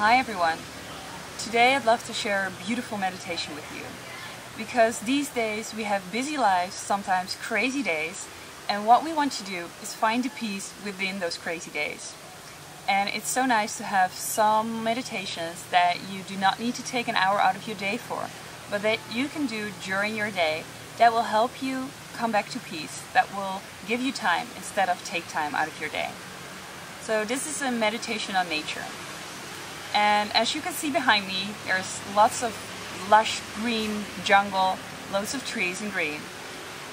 Hi everyone. Today I'd love to share a beautiful meditation with you. Because these days we have busy lives, sometimes crazy days, and what we want to do is find the peace within those crazy days. And it's so nice to have some meditations that you do not need to take an hour out of your day for, but that you can do during your day that will help you come back to peace, that will give you time instead of take time out of your day. So this is a meditation on nature. And as you can see behind me, there's lots of lush green jungle, loads of trees and green.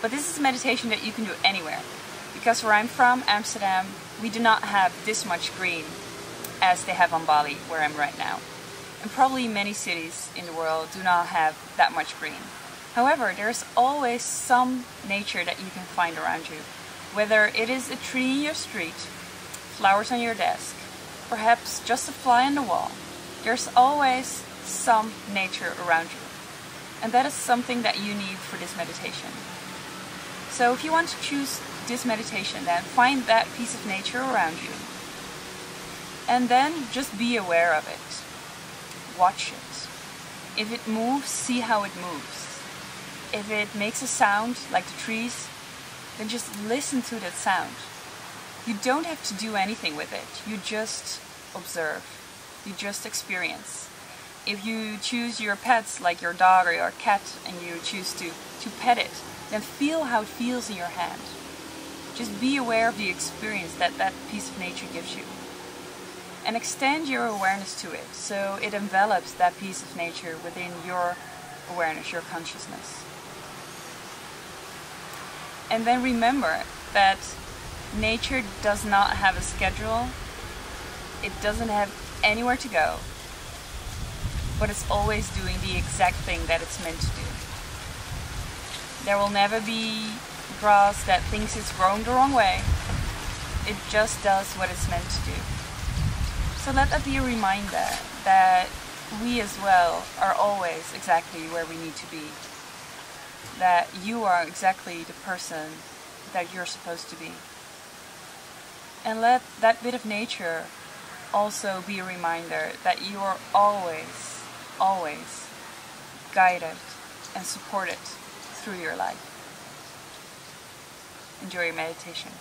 But this is a meditation that you can do anywhere. Because where I'm from, Amsterdam, we do not have this much green as they have on Bali, where I'm right now. And probably many cities in the world do not have that much green. However, there's always some nature that you can find around you. Whether it is a tree in your street, flowers on your desk, perhaps just a fly on the wall. There's always some nature around you. And that is something that you need for this meditation. So if you want to choose this meditation, then find that piece of nature around you. And then just be aware of it. Watch it. If it moves, see how it moves. If it makes a sound like the trees, then just listen to that sound. You don't have to do anything with it. You just observe. You just experience. If you choose your pets like your dog or your cat and you choose to, to pet it, then feel how it feels in your hand. Just be aware of the experience that that piece of nature gives you. And extend your awareness to it so it envelops that piece of nature within your awareness, your consciousness. And then remember that Nature does not have a schedule. It doesn't have anywhere to go. But it's always doing the exact thing that it's meant to do. There will never be grass that thinks it's grown the wrong way. It just does what it's meant to do. So let that be a reminder that we as well are always exactly where we need to be. That you are exactly the person that you're supposed to be. And let that bit of nature also be a reminder that you are always, always guided and supported through your life. Enjoy your meditation.